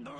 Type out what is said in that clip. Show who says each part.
Speaker 1: No!